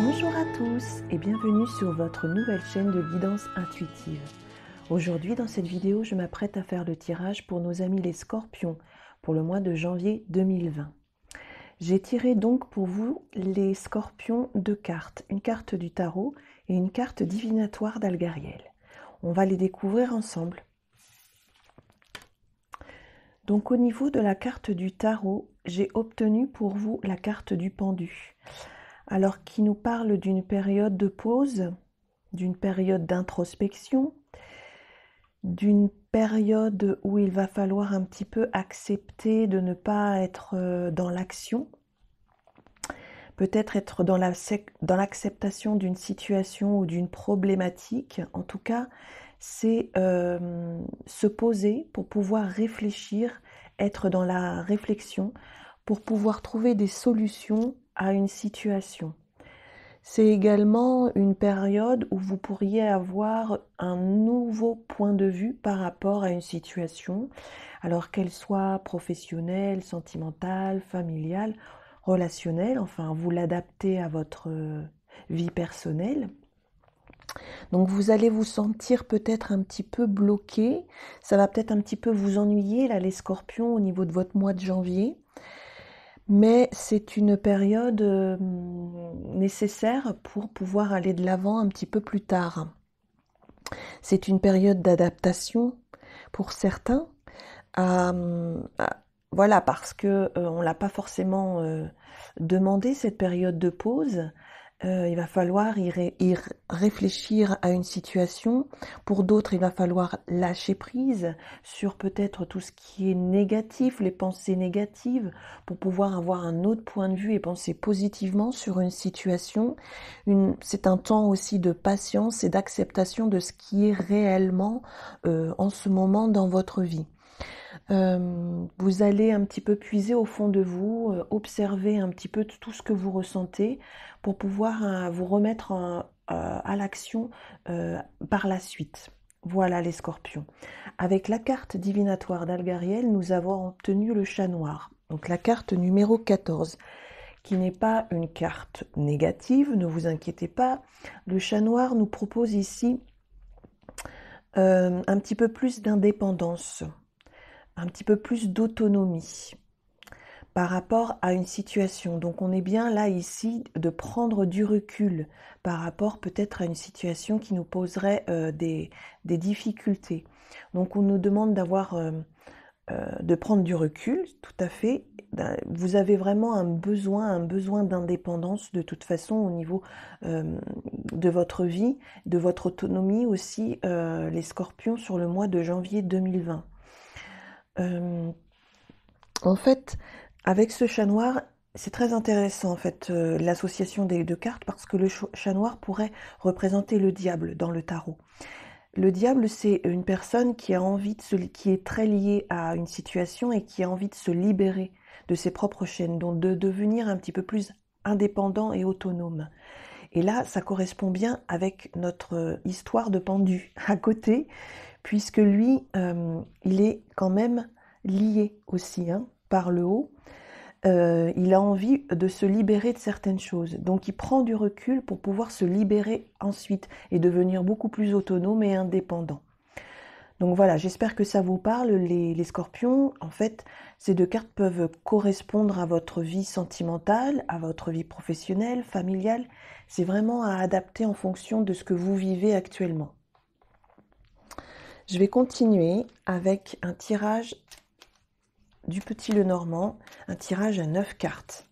Bonjour à tous et bienvenue sur votre nouvelle chaîne de guidance intuitive. Aujourd'hui dans cette vidéo je m'apprête à faire le tirage pour nos amis les scorpions pour le mois de janvier 2020. J'ai tiré donc pour vous les scorpions deux cartes, une carte du tarot et une carte divinatoire d'Algariel. On va les découvrir ensemble. Donc au niveau de la carte du tarot, j'ai obtenu pour vous la carte du pendu. Alors qui nous parle d'une période de pause, d'une période d'introspection, d'une période où il va falloir un petit peu accepter de ne pas être euh, dans l'action, peut-être être dans l'acceptation d'une situation ou d'une problématique. En tout cas, c'est euh, se poser pour pouvoir réfléchir, être dans la réflexion, pour pouvoir trouver des solutions à une situation. C'est également une période où vous pourriez avoir un nouveau point de vue par rapport à une situation, alors qu'elle soit professionnelle, sentimentale, familiale, relationnelle, enfin vous l'adaptez à votre vie personnelle. Donc vous allez vous sentir peut-être un petit peu bloqué, ça va peut-être un petit peu vous ennuyer là les scorpions au niveau de votre mois de janvier. Mais c'est une période euh, nécessaire pour pouvoir aller de l'avant un petit peu plus tard. C'est une période d'adaptation pour certains. voilà, parce que euh, on l'a pas forcément euh, demandé cette période de pause. Euh, il va falloir y, réfléchir à une situation. Pour d'autres, il va falloir lâcher prise sur peut-être tout ce qui est négatif, les pensées négatives, pour pouvoir avoir un autre point de vue et penser positivement sur une situation. C'est un temps aussi de patience et d'acceptation de ce qui est réellement euh, en ce moment dans votre vie. Euh, vous allez un petit peu puiser au fond de vous, euh, observer un petit peu tout ce que vous ressentez pour pouvoir euh, vous remettre à l'action par la suite. Voilà les scorpions. Avec la carte divinatoire d'Algariel, nous avons obtenu le chat noir. Donc la carte numéro 14 qui n'est pas une carte négative, ne vous inquiétez pas. Le chat noir nous propose ici un petit peu plus d'indépendance, un petit peu plus d'autonomie par rapport à une situation. Donc on est bien là ici de prendre du recul par rapport peut-être à une situation qui nous poserait euh, des, difficultés. Donc on nous demande d'avoir euh, euh, de prendre du recul, tout à fait. Vous avez vraiment un besoin, un besoin d'indépendance de toute façon au niveau de votre vie, de votre autonomie aussi, les scorpions sur le mois de janvier 2020. Euh, en fait, avec ce chat noir, c'est très intéressant en fait euh, l'association des deux cartes parce que le chat noir pourrait représenter le diable dans le tarot. Le diable, c'est une personne qui a envie de qui est très liée à une situation et qui a envie de se libérer de ses propres chaînes, donc de devenir un petit peu plus indépendant et autonome. Et là, ça correspond bien avec notre euh, histoire de pendu à côté, puisque lui, euh, il est quand même lié aussi hein, par le haut. Euh, il a envie de se libérer de certaines choses. Donc il prend du recul pour pouvoir se libérer ensuite et devenir beaucoup plus autonome et indépendant. Donc voilà, j'espère que ça vous parle, les, les, scorpions. En fait, ces deux cartes peuvent correspondre à votre vie sentimentale, à votre vie professionnelle, familiale. C'est vraiment à adapter en fonction de ce que vous vivez actuellement. Je vais continuer avec un tirage du Petit Le Normand, un tirage à 9 cartes.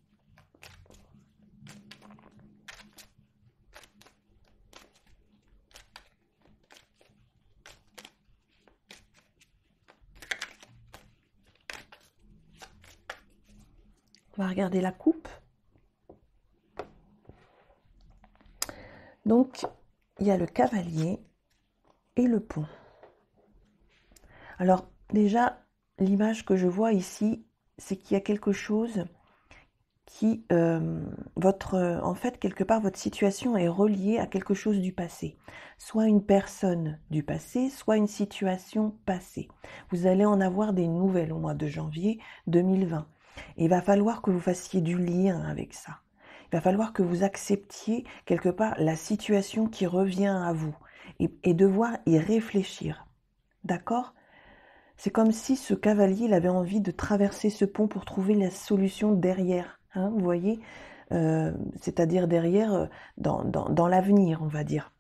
On va regarder la coupe. Donc, il y a le cavalier et le pont. Alors déjà, l'image que je vois ici, c'est qu'il y a quelque chose qui, euh, en fait, quelque part, votre situation est reliée à quelque chose du passé. Soit une personne du passé, soit une situation passée. Vous allez en avoir des nouvelles au mois de janvier 2020. il va falloir que vous fassiez du lien avec ça. Il va falloir que vous acceptiez quelque part la situation qui revient à vous et, devoir y réfléchir. D'accord? C'est comme si ce cavalier avait envie de traverser ce pont pour trouver la solution derrière. Hein, vous voyez euh, C'est-à-dire derrière, euh, dans, dans l'avenir, on va dire.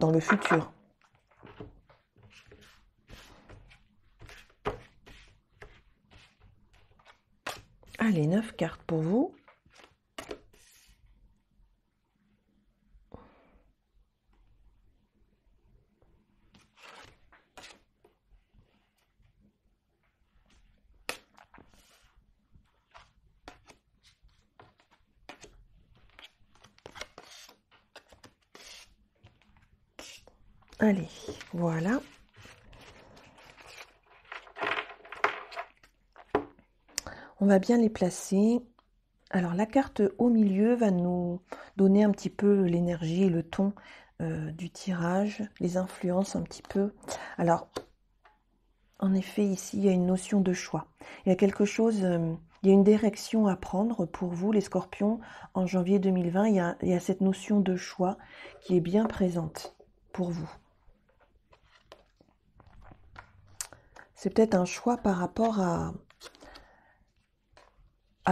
Dans le futur. Allez, neuf cartes pour vous. Allez, voilà. On va bien les placer. Alors la carte au milieu va nous donner un petit peu l'énergie et le ton euh, du tirage, les influences un petit peu. Alors, en effet, ici, il y a une notion de choix. Il y a quelque chose, euh, il y a une direction à prendre pour vous, les scorpions, en janvier 2020. Il y a, il y a cette notion de choix qui est bien présente pour vous. C'est peut-être un choix par rapport à,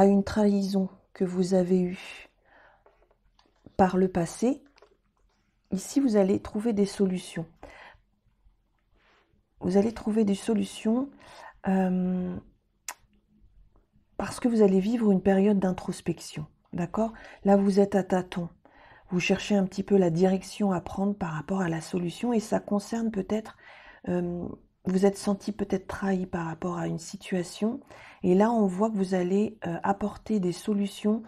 une trahison que vous avez eue par le passé. Ici, vous allez trouver des solutions. Vous allez trouver des solutions euh, parce que vous allez vivre une période d'introspection. D'accord? Là, vous êtes à tâtons. Vous cherchez un petit peu la direction à prendre par rapport à la solution et ça concerne peut-être euh, vous êtes senti peut-être trahi par rapport à une situation. Et là, on voit que vous allez euh, apporter des solutions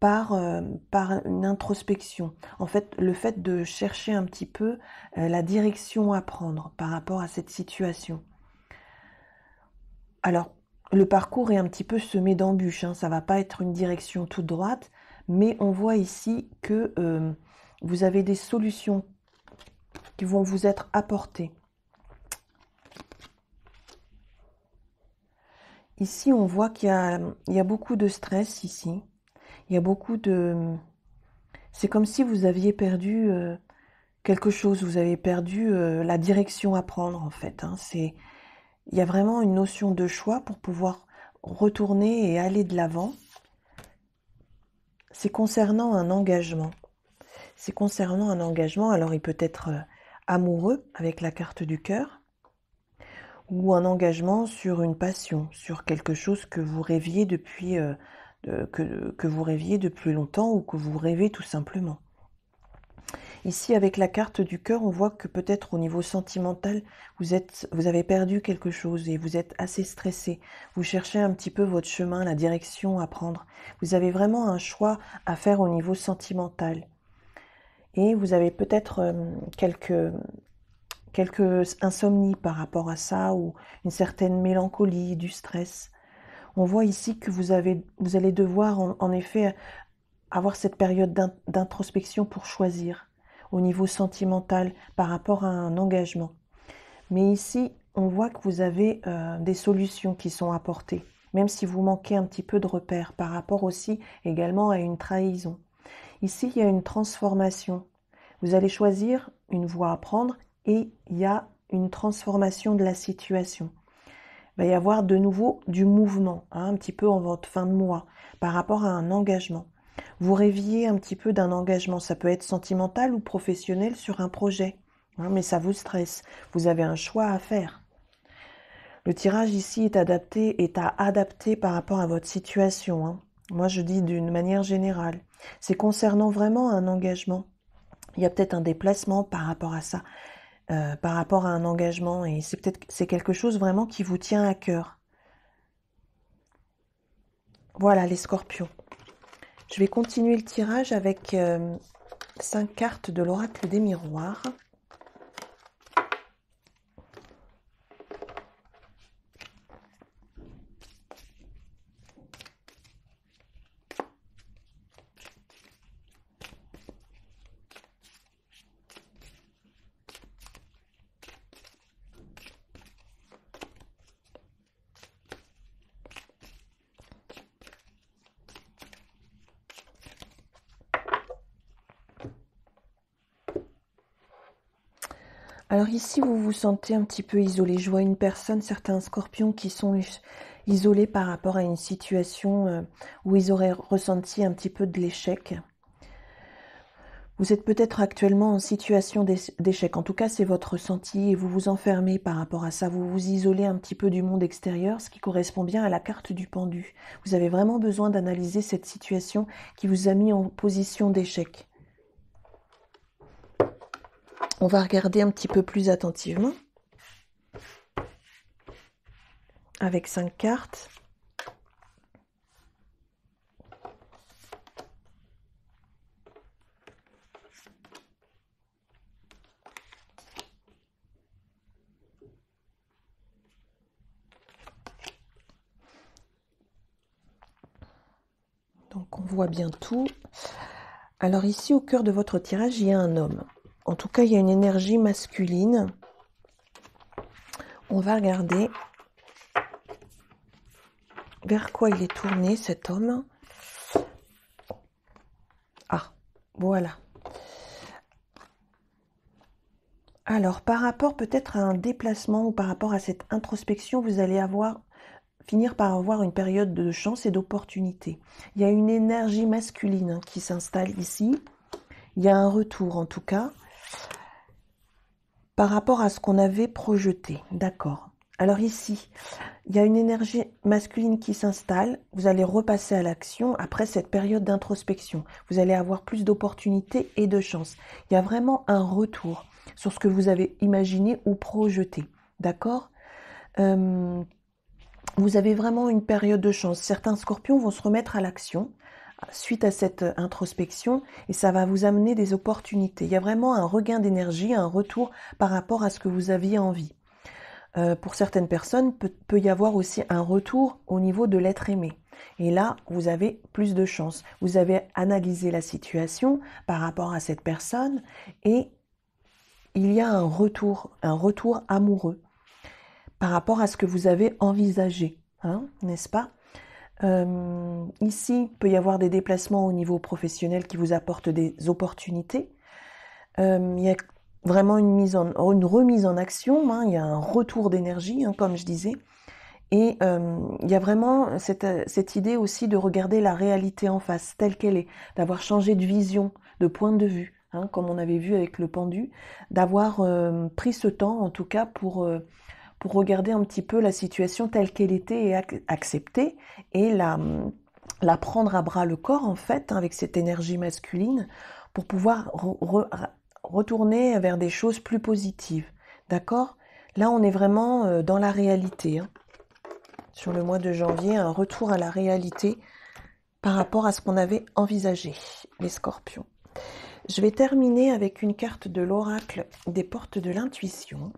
par, euh, par une introspection. En fait, le fait de chercher un petit peu euh, la direction à prendre par rapport à cette situation. Alors, le parcours est un petit peu semé d'embûches. Hein. Ça va pas être une direction toute droite, mais on voit ici que vous avez des solutions qui vont vous être apportées. Ici, on voit qu'il y, a, beaucoup de stress ici. C'est comme si vous aviez perdu euh, quelque chose, vous avez perdu euh, la direction à prendre en fait. Hein. C'est, il y a vraiment une notion de choix pour pouvoir retourner et aller de l'avant. C'est concernant un engagement. C'est concernant un engagement. Alors il peut être euh, amoureux avec la carte du cœur ou un engagement sur une passion, sur quelque chose que vous rêviez depuis euh, que, vous rêviez depuis longtemps ou que vous rêvez tout simplement. Ici, avec la carte du cœur, on voit que peut-être au niveau sentimental, vous, vous avez perdu quelque chose et vous êtes assez stressé. Vous cherchez un petit peu votre chemin, la direction à prendre. Vous avez vraiment un choix à faire au niveau sentimental. Et vous avez peut-être euh, quelques, quelques insomnies par rapport à ça ou une certaine mélancolie, du stress. On voit ici que vous, avez, vous allez devoir en, effet avoir cette période d'introspection pour choisir au niveau sentimental par rapport à un engagement. Mais ici, on voit que vous avez euh, des solutions qui sont apportées, même si vous manquez un petit peu de repères par rapport aussi également à une trahison. Ici, il y a une transformation. Vous allez choisir une voie à prendre et il y a une transformation de la situation. Il va y avoir de nouveau du mouvement, hein, un petit peu en votre fin de mois, par rapport à un engagement. Vous rêviez un petit peu d'un engagement, ça peut être sentimental ou professionnel sur un projet, hein, mais ça vous stresse. Vous avez un choix à faire. Le tirage ici est adapté, est à adapter par rapport à votre situation. Hein. Moi, je dis d'une manière générale. C'est concernant vraiment un engagement. Il y a peut-être un déplacement par rapport à ça. Euh, par rapport à un engagement et c'est peut-être c'est quelque chose vraiment qui vous tient à cœur. Voilà les scorpions. Je vais continuer le tirage avec euh, cinq cartes de l'oracle des miroirs. Alors ici, vous vous sentez un petit peu isolé. Je vois une personne, certains scorpions qui sont isolés par rapport à une situation euh, où ils auraient ressenti un petit peu de l'échec. Vous êtes peut-être actuellement en situation d'échec. En tout cas, c'est votre ressenti et vous vous enfermez par rapport à ça. Vous vous isolez un petit peu du monde extérieur, ce qui correspond bien à la carte du pendu. Vous avez vraiment besoin d'analyser cette situation qui vous a mis en position d'échec. On va regarder un petit peu plus attentivement avec cinq cartes. Donc on voit bien tout. Alors ici, au cœur de votre tirage, il y a un homme. En tout cas, il y a une énergie masculine. On va regarder vers quoi il est tourné cet homme. Ah, voilà. Alors, par rapport peut-être à un déplacement ou par rapport à cette introspection, vous allez avoir finir par avoir une période de chance et d'opportunité. Il y a une énergie masculine qui s'installe ici. Il y a un retour en tout cas par rapport à ce qu'on avait projeté. D'accord. Alors ici, il y a une énergie masculine qui s'installe. Vous allez repasser à l'action après cette période d'introspection. Vous allez avoir plus d'opportunités et de chance. Il y a vraiment un retour sur ce que vous avez imaginé ou projeté. D'accord euh, Vous avez vraiment une période de chance. Certains scorpions vont se remettre à l'action suite à cette euh, introspection et ça va vous amener des opportunités. Il y a vraiment un regain d'énergie, un retour par rapport à ce que vous aviez envie. Euh, pour certaines personnes, peut, y avoir aussi un retour au niveau de l'être aimé. Et là, vous avez plus de chance. Vous avez analysé la situation par rapport à cette personne et il y a un retour, un retour amoureux par rapport à ce que vous avez envisagé, hein, n'est-ce pas? Euh, ici, il peut y avoir des déplacements au niveau professionnel qui vous apportent des opportunités. Euh, il y a vraiment une, remise en action, hein, il y a un retour d'énergie, hein, comme je disais. Et euh, il y a vraiment cette, cette, idée aussi de regarder la réalité en face, telle qu'elle est, d'avoir changé de vision, de point de vue, hein, comme on avait vu avec le pendu, d'avoir pris ce temps en tout cas pour regarder un petit peu la situation telle qu'elle était et accepter et la, la prendre à bras le corps en fait hein, avec cette énergie masculine pour pouvoir retourner vers des choses plus positives. D'accord? Là, on est vraiment euh, dans la réalité. Hein. Sur le mois de janvier, un retour à la réalité par rapport à ce qu'on avait envisagé, les scorpions. Je vais terminer avec une carte de l'oracle des portes de l'intuition.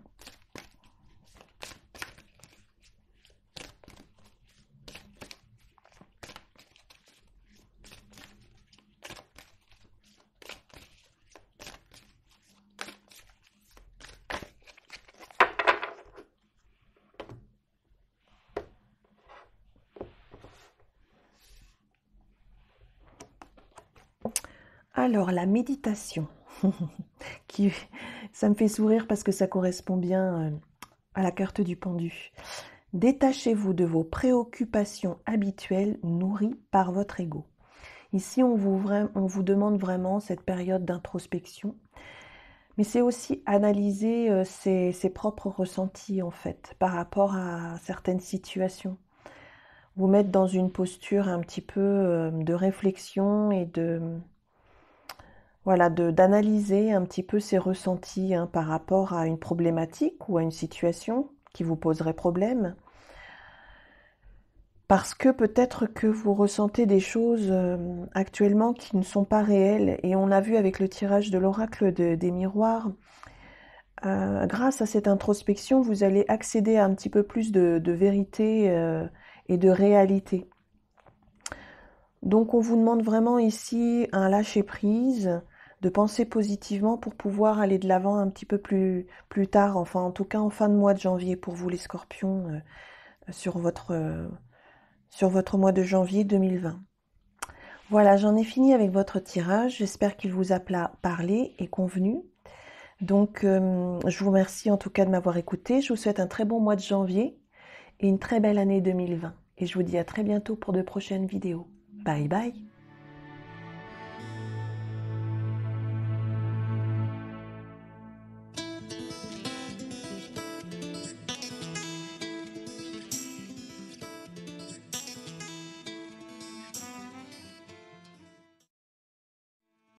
Alors, la méditation, qui, ça me fait sourire parce que ça correspond bien euh, à la carte du pendu. Détachez-vous de vos préoccupations habituelles nourries par votre ego. Ici, on vous, demande vraiment cette période d'introspection, mais c'est aussi analyser euh, ses, propres ressentis en fait par rapport à certaines situations. Vous mettre dans une posture un petit peu euh, de réflexion et de, voilà, d'analyser un petit peu ses ressentis hein, par rapport à une problématique ou à une situation qui vous poserait problème. Parce que peut-être que vous ressentez des choses euh, actuellement qui ne sont pas réelles. Et on a vu avec le tirage de l'oracle des miroirs, euh, grâce à cette introspection, vous allez accéder à un petit peu plus de, vérité euh, et de réalité. Donc on vous demande vraiment ici un lâcher-prise, de penser positivement pour pouvoir aller de l'avant un petit peu plus, plus tard, enfin en tout cas en fin de mois de janvier pour vous les scorpions euh, sur, votre, euh, sur votre mois de janvier 2020. Voilà, j'en ai fini avec votre tirage. J'espère qu'il vous a parlé et convenu. Donc, euh, je vous remercie en tout cas de m'avoir écouté. Je vous souhaite un très bon mois de janvier et une très belle année 2020. Et je vous dis à très bientôt pour de prochaines vidéos. Bye bye